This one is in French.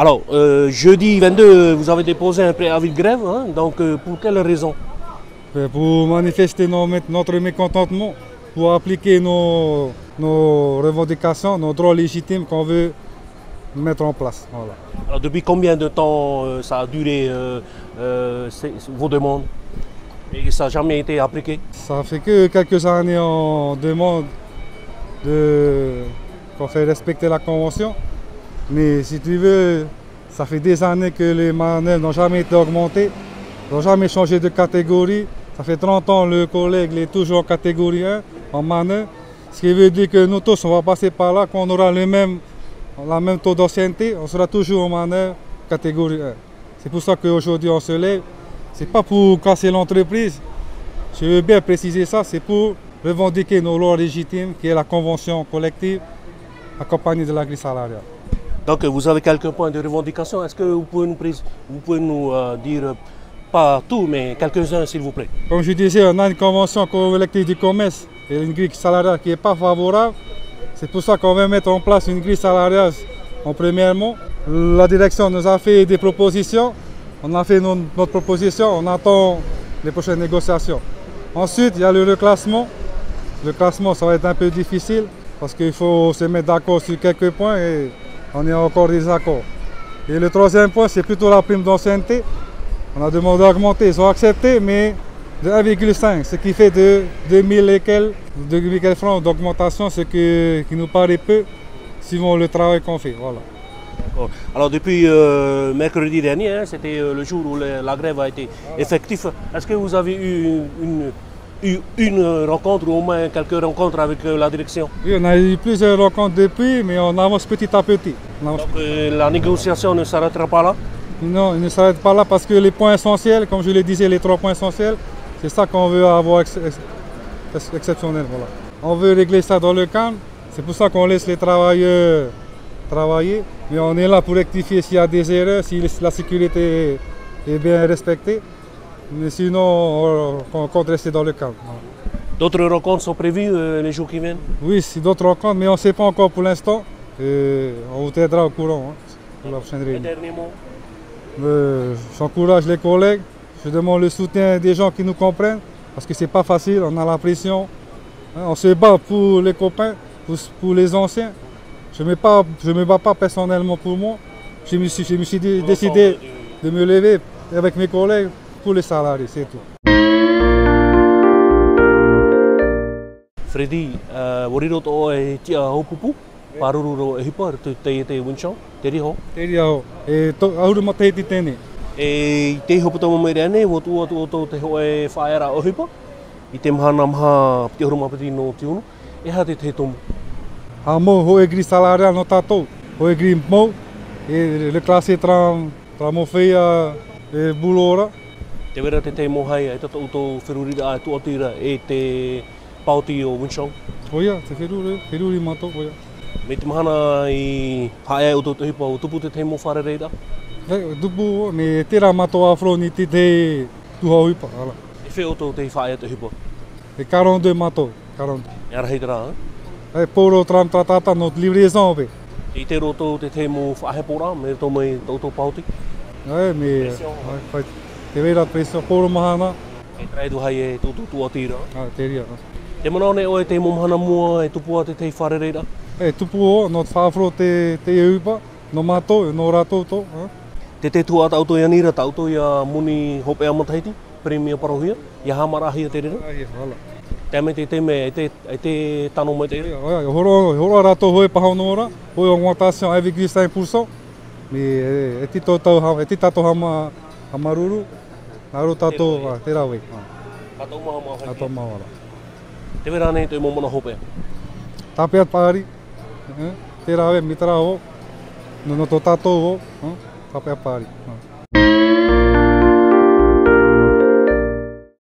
Alors, euh, jeudi 22, vous avez déposé un préavis de grève, hein, donc euh, pour quelle raison? Euh, Pour manifester nos- notre mécontentement, pour appliquer nos, nos revendications, nos droits légitimes qu'on veut mettre en place. Voilà. Alors, depuis combien de temps euh, ça a duré vos demandes? Et ça n'a jamais été appliqué? Ça fait que quelques années on demande de, qu'on fait respecter la convention. Mais si tu veux, ça fait des années que les manœuvres n'ont jamais été augmentées, n'ont jamais changé de catégorie. Ça fait 30 ans le collègue est toujours en catégorie 1, en manœuvre. Ce qui veut dire que nous tous, on va passer par là, qu'on aura le même, la même taux d'ancienneté, on sera toujours en manœuvre catégorie 1. C'est pour ça qu'aujourd'hui on se lève. C'est pas pour casser l'entreprise, je veux bien préciser ça, c'est pour revendiquer nos lois légitimes, qui est la convention collective accompagnée de la grille salariale. Donc, vous avez quelques points de revendication. Est-ce que vous pouvez nous, euh, dire, euh, pas tout, mais quelques-uns, s'il vous plaît? Comme je disais, on a une convention collective du commerce et une grille salariale qui n'est pas favorable. C'est pour ça qu'on va mettre en place une grille salariale en premièrement. La direction nous a fait des propositions. On a fait notre proposition, on attend les prochaines négociations. Ensuite, il y a le reclassement. Le classement, ça va être un peu difficile parce qu'il faut se mettre d'accord sur quelques points et on est encore des accords. Et le troisième point, c'est plutôt la prime d'ancienneté. On a demandé d'augmenter, ils ont accepté, mais de 1,5, ce qui fait de 2000 et quelques, 2000 et quelques francs d'augmentation, ce qui nous paraît peu, suivant le travail qu'on fait. Voilà. Alors, depuis euh, mercredi dernier, hein, c'était euh, le jour où la grève a été effective. Est-ce que vous avez eu une- eu une rencontre ou au moins quelques rencontres avec euh, la direction Oui, on a eu plusieurs rencontres depuis, mais on avance petit à petit. Donc, euh, la négociation ne s'arrêtera pas là? Non, il ne s'arrête pas là parce que les points essentiels, comme je le disais, les trois points essentiels, c'est ça qu'on veut avoir ex- ex- ex- exceptionnel. Voilà. On veut régler ça dans le calme. C'est pour ça qu'on laisse les travailleurs travailler. Mais on est là pour rectifier s'il y a des erreurs, si la sécurité est bien respectée. Mais sinon, on, compte rester dans le calme. Voilà. D'autres rencontres sont prévues euh, les jours qui viennent Oui, c'est d'autres rencontres, mais on ne sait pas encore pour l'instant. On vous tiendra au courant hein, pour la prochaine Un réunion. dernier mot Euh, J'encourage les collègues, je demande le soutien des gens qui nous comprennent, parce que c'est pas facile, on a la pression. Hein, on se bat pour les copains, pour, pour les anciens. Je ne me, bats pas personnellement pour moi. Je me suis, je me suis dé- décidé de me lever avec mes collègues les salariés, c'est tout. Freddy, uh, wariro to e tia ho pupu, paruru ro e hipa, te te te winchong, te riho. Te ria ho. E to, ahuru mo te hiti tēnei. E te hipa tamo mai rene, wo tu atu o te ho e whaera o hipa, i te mahana maha te horo mapati no te unu, e ha te te tomu. Ha mo ho e gri salarial no tātou. Ho e gri mo, e le klase tra, tra mo whea e bulora. Te wera te te mohai, e tata uto whirurira a tu atira e te pauti o winchong. Oia, te whiruri, whiruri mato, oia. Me te mahana i hae o te hipa o tupu te te mo whare reira. Hei, dupu, me tērā mato afro ni te te tuha uipa, ala. E wheo tō te whae te hipa. E 42 mato, 42. E ara hei tera, eh? Hei, poro tram tratata no livraison pe. I te roto te te mo whahe pora, me mai tō tō pauti. Hei, me, Presio. hei, hei, Te reira tu esa kōra mahana. E trai du hai e tūtū tū atira. Ah, te ria. Te mana oe te mumhana mua e tupu ate te whare reira? E tupu o, no whāwhro te, te eupa, no mato, no rato to. Ha? Te te tū ata auto i anira tauto i a muni hope mataiti, premia parohia, i a hamarahia te reira? Ahi, hala. Te me te te me, e te, e te tano mai te reira? Oia, i horo, i horo a rato hoi paha onora, hoi o ngatasi o Ivy Gristain Pulso, mi e, e ti tau hama, e ti tato hama, hamaruru, Aro tato, te rawe. Kato umaha maha hake. Kato umaha wala. Te wera nei tui momona hope. Tapiat pari. Te rawe, mitra ho. no to tato ho. Tapiat pari. Tapiat pari.